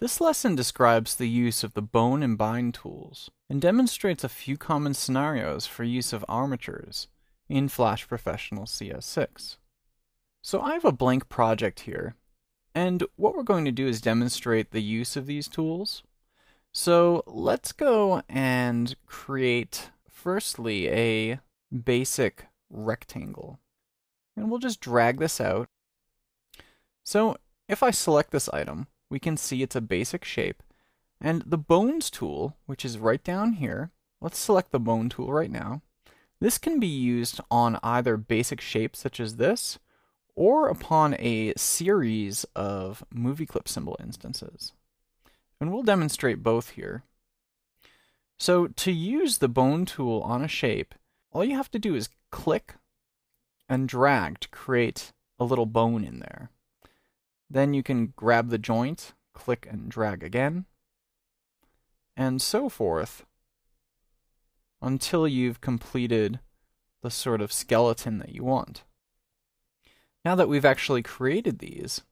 This lesson describes the use of the bone and bind tools and demonstrates a few common scenarios for use of armatures in Flash Professional CS6. So I have a blank project here, and what we're going to do is demonstrate the use of these tools. So let's go and create firstly a basic rectangle. And we'll just drag this out. So if I select this item, we can see it's a basic shape. And the bones tool, which is right down here, let's select the bone tool right now. This can be used on either basic shapes such as this, or upon a series of movie clip symbol instances. And we'll demonstrate both here. So to use the bone tool on a shape, all you have to do is click and drag to create a little bone in there. Then you can grab the joint, click and drag again, and so forth until you've completed the sort of skeleton that you want. Now that we've actually created these,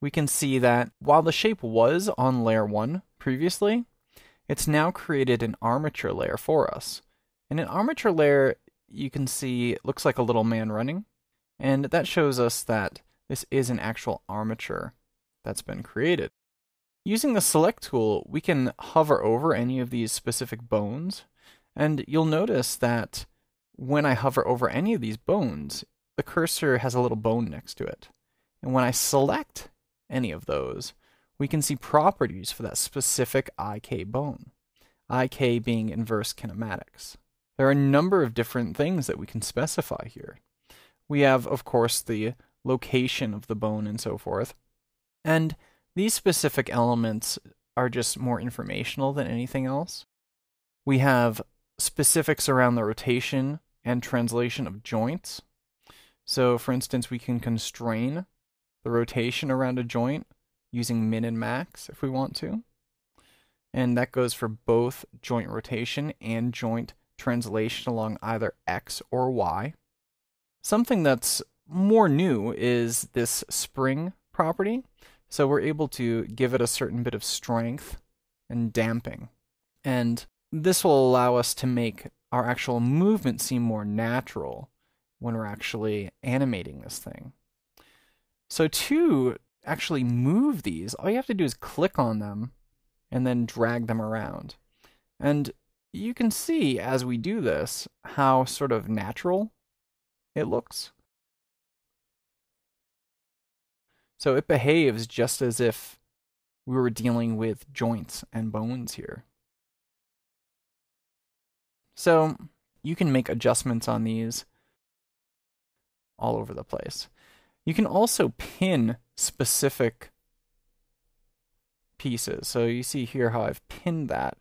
we can see that while the shape was on layer 1 previously, it's now created an armature layer for us. And an armature layer, you can see, looks like a little man running, and that shows us that this is an actual armature that's been created. Using the select tool, we can hover over any of these specific bones, and you'll notice that when I hover over any of these bones, the cursor has a little bone next to it. And when I select any of those, we can see properties for that specific IK bone, IK being inverse kinematics. There are a number of different things that we can specify here. We have, of course, the location of the bone and so forth. And these specific elements are just more informational than anything else. We have specifics around the rotation and translation of joints. So, for instance, we can constrain the rotation around a joint using min and max if we want to. And that goes for both joint rotation and joint translation along either x or y. Something that's more new is this spring property. So we're able to give it a certain bit of strength and damping. And this will allow us to make our actual movement seem more natural when we're actually animating this thing. So to actually move these, all you have to do is click on them and then drag them around. And you can see as we do this how sort of natural it looks. So it behaves just as if we were dealing with joints and bones here. So you can make adjustments on these all over the place. You can also pin specific pieces. So you see here how I've pinned that.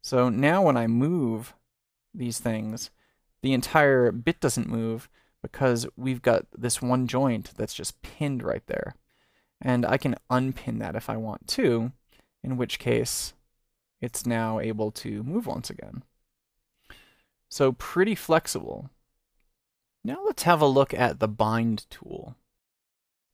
So now when I move these things, the entire bit doesn't move because we've got this one joint that's just pinned right there and I can unpin that if I want to, in which case it's now able to move once again. So pretty flexible. Now let's have a look at the bind tool.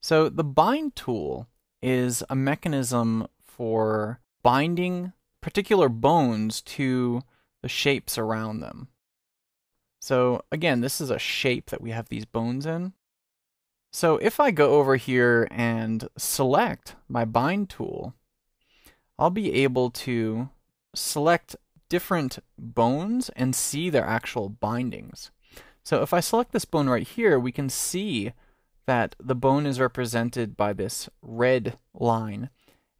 So the bind tool is a mechanism for binding particular bones to the shapes around them. So again, this is a shape that we have these bones in. So if I go over here and select my bind tool, I'll be able to select different bones and see their actual bindings. So if I select this bone right here, we can see that the bone is represented by this red line.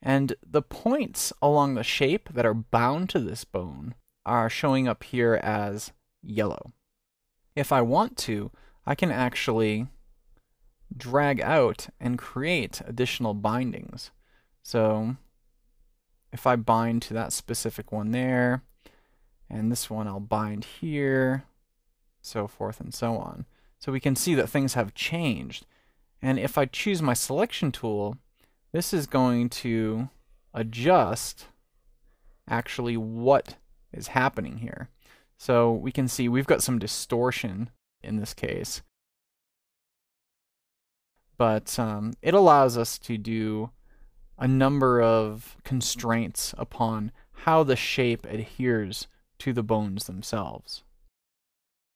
And the points along the shape that are bound to this bone are showing up here as yellow. If I want to, I can actually drag out and create additional bindings. So if I bind to that specific one there, and this one I'll bind here, so forth and so on. So we can see that things have changed. And if I choose my selection tool, this is going to adjust actually what is happening here. So we can see we've got some distortion in this case but um, it allows us to do a number of constraints upon how the shape adheres to the bones themselves.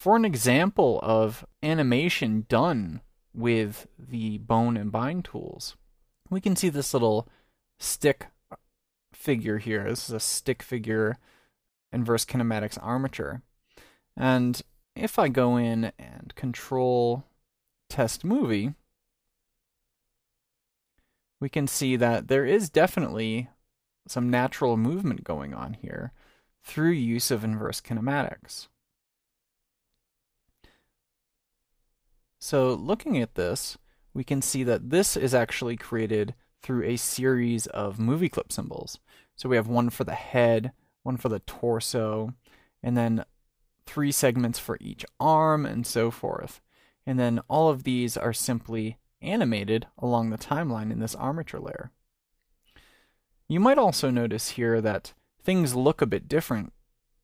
For an example of animation done with the bone and bind tools, we can see this little stick figure here. This is a stick figure inverse kinematics armature. And if I go in and control test movie, we can see that there is definitely some natural movement going on here through use of inverse kinematics. So looking at this, we can see that this is actually created through a series of movie clip symbols. So we have one for the head, one for the torso, and then three segments for each arm, and so forth. And then all of these are simply animated along the timeline in this armature layer. You might also notice here that things look a bit different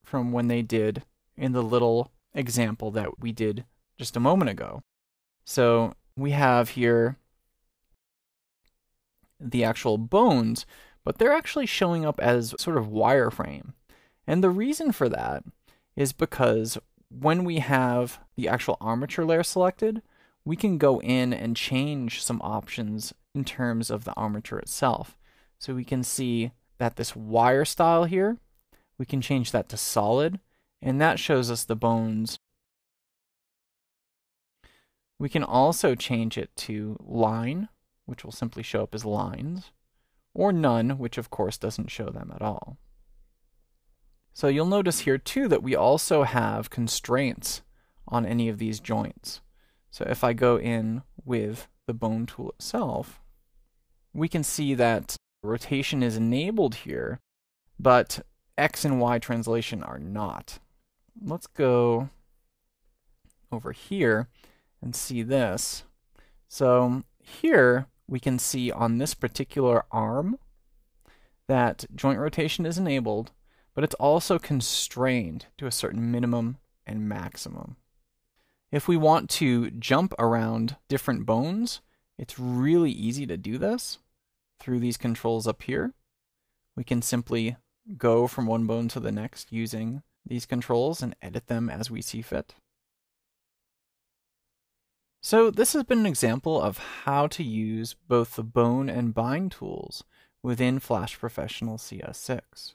from when they did in the little example that we did just a moment ago. So we have here the actual bones, but they're actually showing up as sort of wireframe. And the reason for that is because when we have the actual armature layer selected, we can go in and change some options in terms of the armature itself. So we can see that this wire style here, we can change that to solid, and that shows us the bones. We can also change it to line, which will simply show up as lines, or none, which of course doesn't show them at all. So you'll notice here too that we also have constraints on any of these joints. So if I go in with the bone tool itself, we can see that rotation is enabled here, but X and Y translation are not. Let's go over here and see this. So here we can see on this particular arm that joint rotation is enabled, but it's also constrained to a certain minimum and maximum. If we want to jump around different bones, it's really easy to do this through these controls up here. We can simply go from one bone to the next using these controls and edit them as we see fit. So this has been an example of how to use both the bone and bind tools within Flash Professional CS6.